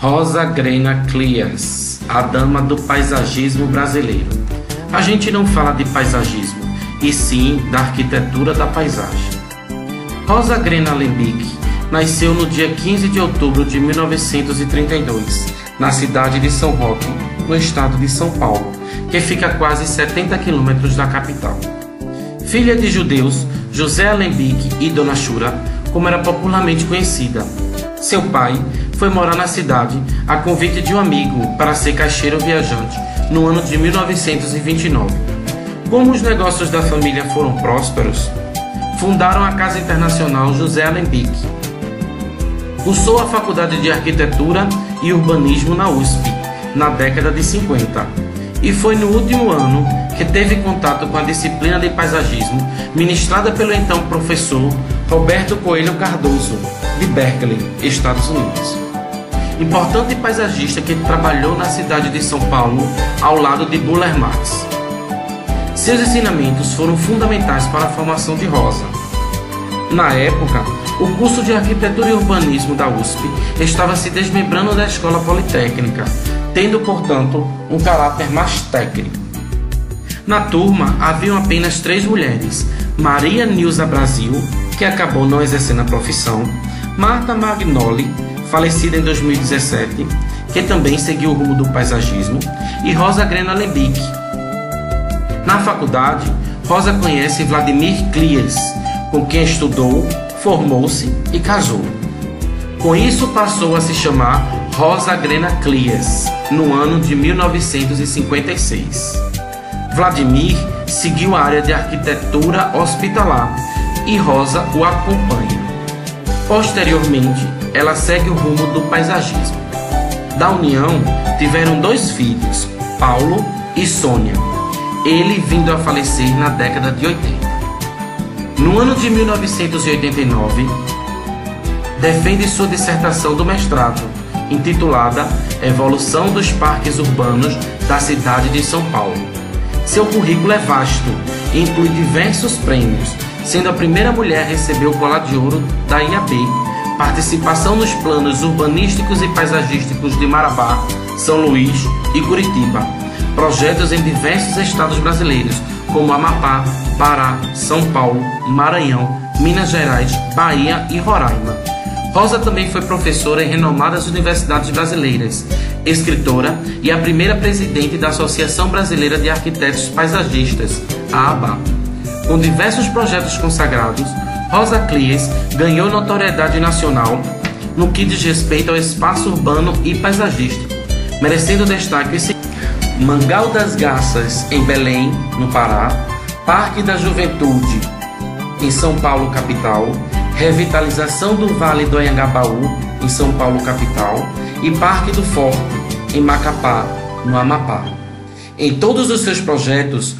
Rosa Grena Clias, a dama do paisagismo brasileiro. A gente não fala de paisagismo, e sim da arquitetura da paisagem. Rosa Grena Lembic nasceu no dia 15 de outubro de 1932, na cidade de São Roque, no estado de São Paulo, que fica a quase 70 quilômetros da capital. Filha de judeus, José Alembic e Dona Shura, como era popularmente conhecida. Seu pai foi morar na cidade a convite de um amigo para ser caixeiro viajante no ano de 1929. Como os negócios da família foram prósperos, fundaram a Casa Internacional José Alembic. Cursou a Faculdade de Arquitetura e Urbanismo na USP na década de 50 e foi no último ano que teve contato com a disciplina de paisagismo ministrada pelo então professor Roberto Coelho Cardoso, de Berkeley, Estados Unidos importante paisagista que trabalhou na cidade de São Paulo ao lado de Buller Marx. Seus ensinamentos foram fundamentais para a formação de Rosa. Na época, o curso de Arquitetura e Urbanismo da USP estava se desmembrando da Escola Politécnica, tendo, portanto, um caráter mais técnico. Na turma haviam apenas três mulheres: Maria Nilza Brasil, que acabou não exercendo a profissão, Marta Magnoli, falecida em 2017, que também seguiu o rumo do paisagismo, e Rosa Grena Lembic. Na faculdade, Rosa conhece Vladimir Kliers, com quem estudou, formou-se e casou. Com isso passou a se chamar Rosa Grena Kliers, no ano de 1956. Vladimir seguiu a área de arquitetura hospitalar e Rosa o acompanha. Posteriormente, ela segue o rumo do paisagismo. Da união, tiveram dois filhos, Paulo e Sônia, ele vindo a falecer na década de 80. No ano de 1989, defende sua dissertação do mestrado, intitulada Evolução dos Parques Urbanos da Cidade de São Paulo. Seu currículo é vasto e inclui diversos prêmios, sendo a primeira mulher a receber o colar de ouro da IAB participação nos planos urbanísticos e paisagísticos de Marabá, São Luís e Curitiba, projetos em diversos estados brasileiros, como Amapá, Pará, São Paulo, Maranhão, Minas Gerais, Bahia e Roraima. Rosa também foi professora em renomadas universidades brasileiras, escritora e a primeira presidente da Associação Brasileira de Arquitetos Paisagistas, a ABA. Com diversos projetos consagrados, Rosa Clies ganhou notoriedade nacional no que diz respeito ao espaço urbano e paisagístico, merecendo destaque esse Mangal das Garças em Belém, no Pará, Parque da Juventude em São Paulo capital, revitalização do Vale do Anhangabaú em São Paulo capital e Parque do Forte em Macapá, no Amapá. Em todos os seus projetos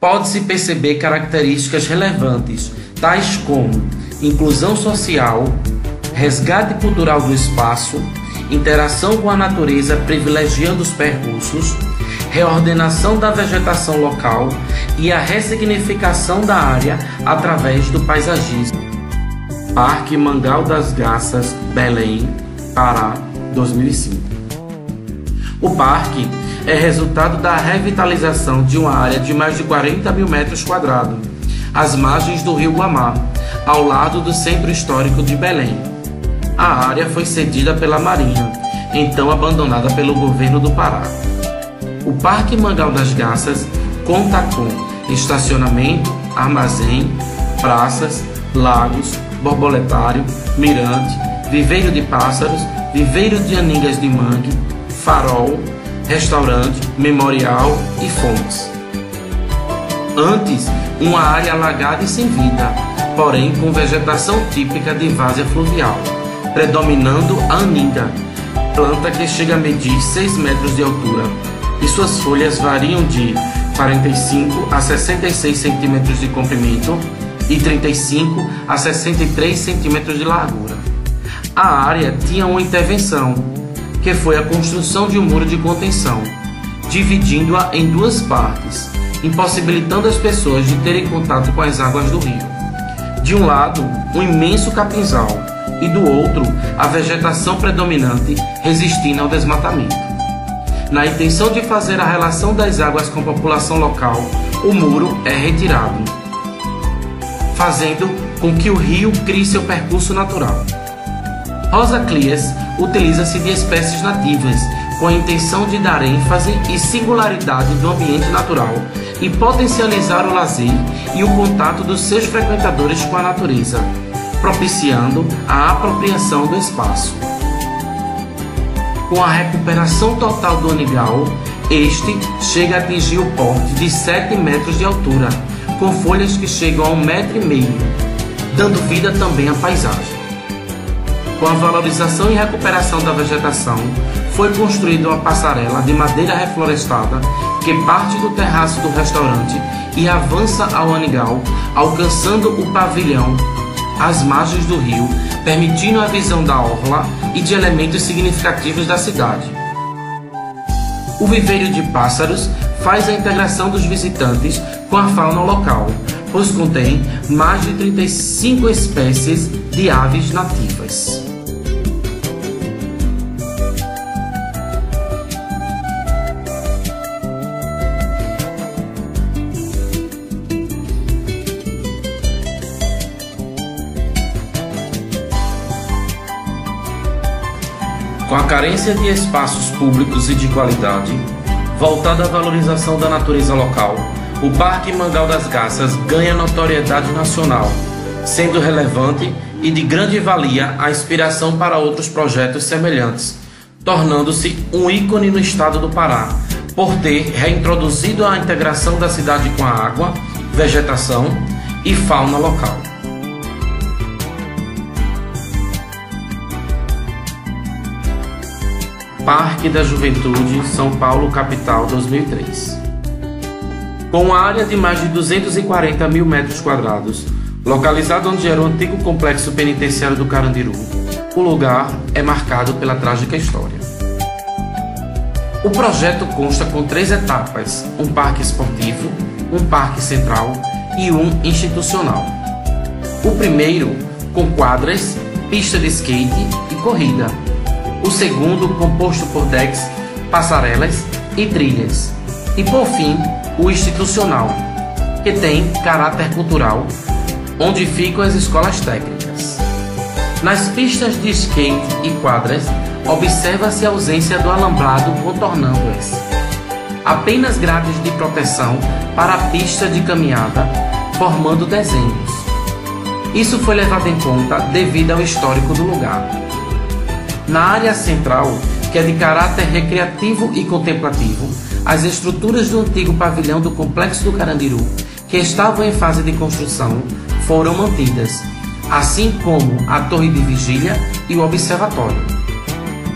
pode-se perceber características relevantes tais como inclusão social, resgate cultural do espaço, interação com a natureza privilegiando os percursos, reordenação da vegetação local e a ressignificação da área através do paisagismo. Parque Mangal das Garças, Belém, Pará, 2005. O parque é resultado da revitalização de uma área de mais de 40 mil metros quadrados às margens do rio Guamá, ao lado do centro histórico de Belém. A área foi cedida pela Marinha, então abandonada pelo governo do Pará. O Parque Mangal das Garças conta com estacionamento, armazém, praças, lagos, borboletário, mirante, viveiro de pássaros, viveiro de aningas de mangue, farol, restaurante, memorial e fontes. Antes, uma área alagada e sem vida, porém com vegetação típica de várzea fluvial, predominando a aninga, planta que chega a medir 6 metros de altura, e suas folhas variam de 45 a 66 centímetros de comprimento e 35 a 63 centímetros de largura. A área tinha uma intervenção, que foi a construção de um muro de contenção, dividindo-a em duas partes impossibilitando as pessoas de terem contato com as águas do rio. De um lado, um imenso capinzal e do outro a vegetação predominante resistindo ao desmatamento. Na intenção de fazer a relação das águas com a população local, o muro é retirado, fazendo com que o rio crie seu percurso natural. Rosa Clias utiliza-se de espécies nativas com a intenção de dar ênfase e singularidade do ambiente natural e potencializar o lazer e o contato dos seus frequentadores com a natureza, propiciando a apropriação do espaço. Com a recuperação total do anigal, este chega a atingir o porte de 7 metros de altura, com folhas que chegam a um metro e meio, dando vida também à paisagem. Com a valorização e recuperação da vegetação, foi construída uma passarela de madeira reflorestada que parte do terraço do restaurante e avança ao Anigal, alcançando o pavilhão às margens do rio, permitindo a visão da orla e de elementos significativos da cidade. O viveiro de pássaros faz a integração dos visitantes com a fauna local, pois contém mais de 35 espécies de aves nativas. Carência de espaços públicos e de qualidade, voltada à valorização da natureza local, o Parque Mangal das Garças ganha notoriedade nacional, sendo relevante e de grande valia a inspiração para outros projetos semelhantes, tornando-se um ícone no estado do Pará, por ter reintroduzido a integração da cidade com a água, vegetação e fauna local. Parque da Juventude, São Paulo, capital, 2003. Com área de mais de 240 mil metros quadrados, localizado onde era o antigo complexo penitenciário do Carandiru, o lugar é marcado pela trágica história. O projeto consta com três etapas: um parque esportivo, um parque central e um institucional. O primeiro, com quadras, pista de skate e corrida o segundo composto por decks, passarelas e trilhas, e por fim o institucional, que tem caráter cultural, onde ficam as escolas técnicas. Nas pistas de skate e quadras, observa-se a ausência do alambrado contornando-as. Apenas grades de proteção para a pista de caminhada, formando desenhos. Isso foi levado em conta devido ao histórico do lugar. Na área central, que é de caráter recreativo e contemplativo, as estruturas do antigo pavilhão do Complexo do Carandiru, que estavam em fase de construção, foram mantidas, assim como a torre de vigília e o observatório.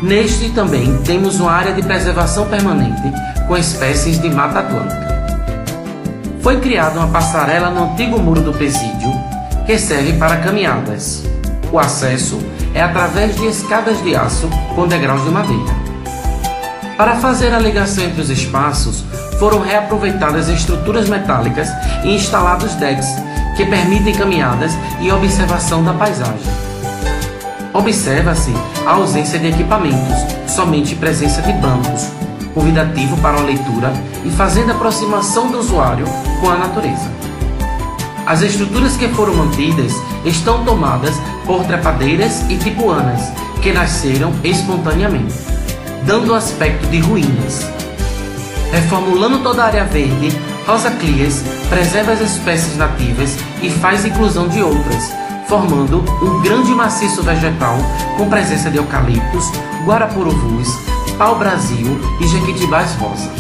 Neste também temos uma área de preservação permanente com espécies de mata atlântica. Foi criada uma passarela no antigo muro do presídio que serve para caminhadas. O acesso é através de escadas de aço com degraus de madeira. Para fazer a ligação entre os espaços, foram reaproveitadas estruturas metálicas e instalados decks que permitem caminhadas e observação da paisagem. Observa-se a ausência de equipamentos, somente presença de bancos, convidativo para a leitura e fazendo aproximação do usuário com a natureza. As estruturas que foram mantidas estão tomadas por trepadeiras e tipuanas, que nasceram espontaneamente, dando aspecto de ruínas. Reformulando toda a área verde, Rosa Clias preserva as espécies nativas e faz inclusão de outras, formando um grande maciço vegetal com presença de eucaliptos, guarapuruvus, pau-brasil e jequitibás rosa.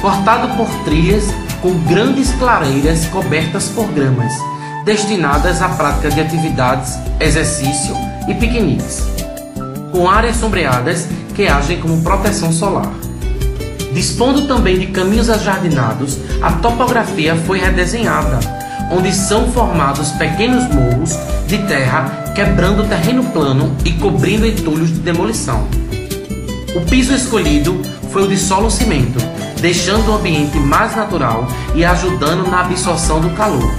Cortado por trilhas com grandes clareiras cobertas por gramas, destinadas à prática de atividades, exercício e piqueniques, com áreas sombreadas que agem como proteção solar. Dispondo também de caminhos ajardinados, a topografia foi redesenhada, onde são formados pequenos morros de terra quebrando o terreno plano e cobrindo entulhos de demolição. O piso escolhido foi o de solo cimento, deixando o ambiente mais natural e ajudando na absorção do calor.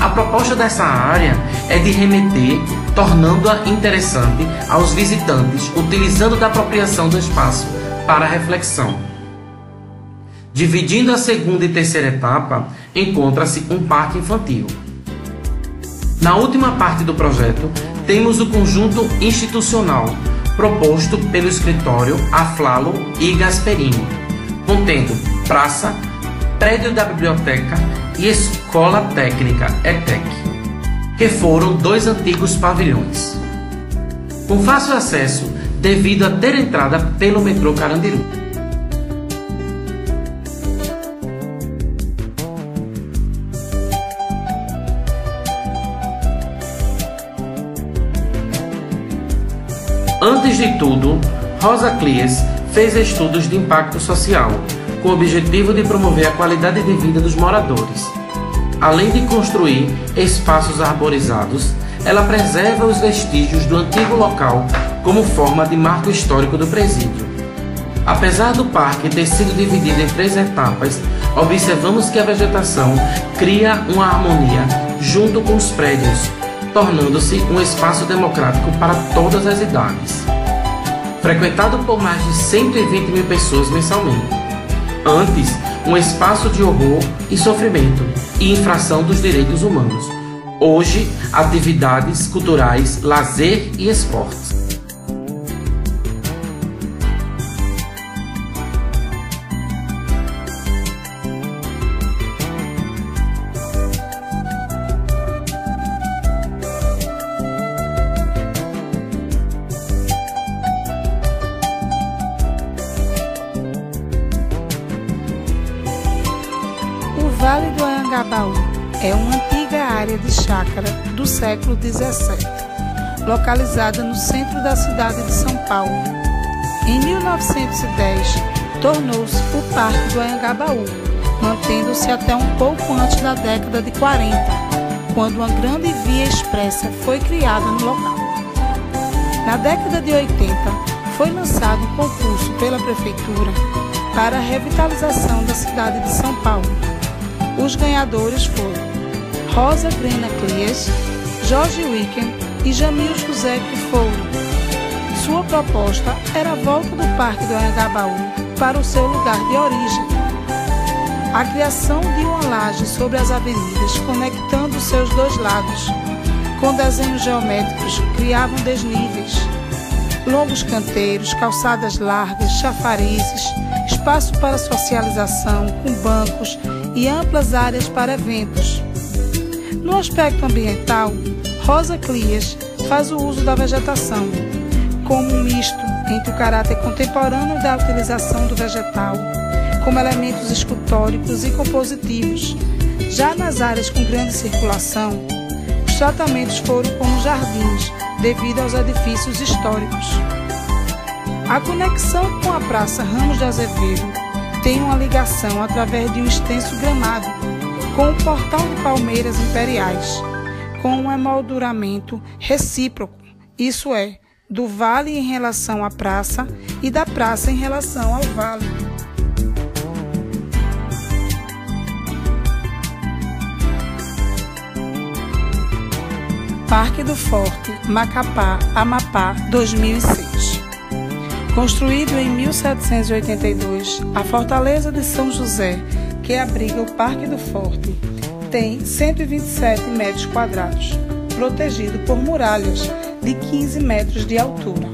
A proposta dessa área é de remeter tornando-a interessante aos visitantes, utilizando da apropriação do espaço para reflexão. Dividindo a segunda e terceira etapa, encontra-se um parque infantil. Na última parte do projeto, temos o conjunto institucional, proposto pelo escritório Aflalo e Gasperini, contendo praça, prédio da biblioteca e escola técnica ETEC, que foram dois antigos pavilhões. Com fácil acesso devido a ter entrada pelo metrô Carandiru. Antes de tudo, Rosa Clias fez estudos de impacto social, com o objetivo de promover a qualidade de vida dos moradores. Além de construir espaços arborizados, ela preserva os vestígios do antigo local como forma de marco histórico do presídio. Apesar do parque ter sido dividido em três etapas, observamos que a vegetação cria uma harmonia junto com os prédios, tornando-se um espaço democrático para todas as idades. Frequentado por mais de 120 mil pessoas mensalmente. Antes, um espaço de horror e sofrimento e infração dos direitos humanos. Hoje, atividades culturais, lazer e esportes. Anhangabaú é uma antiga área de chácara do século XVII, localizada no centro da cidade de São Paulo. Em 1910, tornou-se o Parque do Anhangabaú, mantendo-se até um pouco antes da década de 40, quando uma grande via expressa foi criada no local. Na década de 80, foi lançado um concurso pela Prefeitura para a revitalização da cidade de São Paulo os ganhadores foram Rosa Grena Clias, Jorge Wicken e Jamil José Kifouro. Sua proposta era a volta do Parque do Anhangabaú para o seu lugar de origem. A criação de uma laje sobre as avenidas, conectando seus dois lados, com desenhos geométricos que criavam desníveis, longos canteiros, calçadas largas, chafarizes, espaço para socialização, com bancos e amplas áreas para eventos. No aspecto ambiental, Rosa Clias faz o uso da vegetação, como um misto entre o caráter contemporâneo da utilização do vegetal, como elementos escultóricos e compositivos. Já nas áreas com grande circulação, os tratamentos foram como jardins, devido aos edifícios históricos. A conexão com a Praça Ramos de Azevedo tem uma ligação através de um extenso gramado com o portal de palmeiras imperiais, com um emolduramento recíproco, isso é, do vale em relação à praça e da praça em relação ao vale. Parque do Forte, Macapá, Amapá, 2006. Construído em 1782, a Fortaleza de São José, que abriga o Parque do Forte, tem 127 metros quadrados, protegido por muralhas de 15 metros de altura.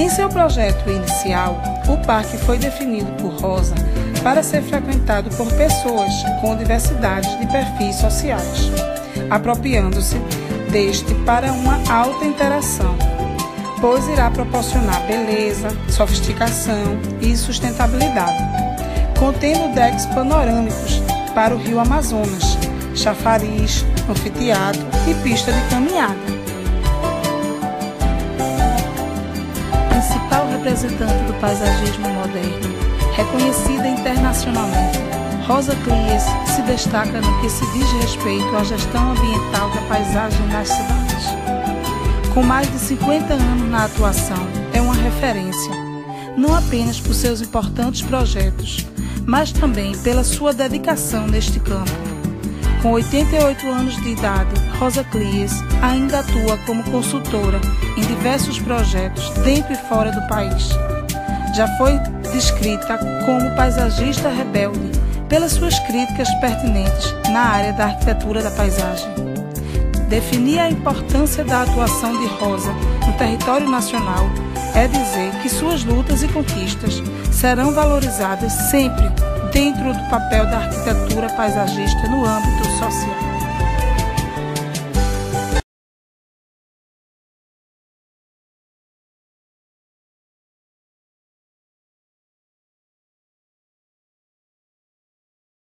Em seu projeto inicial, o parque foi definido por Rosa para ser frequentado por pessoas com diversidade de perfis sociais, apropriando-se deste para uma alta interação pois irá proporcionar beleza, sofisticação e sustentabilidade, contendo decks panorâmicos para o rio Amazonas, chafariz, anfiteatro e pista de caminhada. Principal representante do paisagismo moderno, reconhecida internacionalmente, Rosa Clias se destaca no que se diz respeito à gestão ambiental da paisagem nas cidades com mais de 50 anos na atuação, é uma referência, não apenas por seus importantes projetos, mas também pela sua dedicação neste campo. Com 88 anos de idade, Rosa Clias ainda atua como consultora em diversos projetos dentro e fora do país. Já foi descrita como paisagista rebelde pelas suas críticas pertinentes na área da arquitetura da paisagem. Definir a importância da atuação de Rosa no território nacional é dizer que suas lutas e conquistas serão valorizadas sempre dentro do papel da arquitetura paisagista no âmbito social.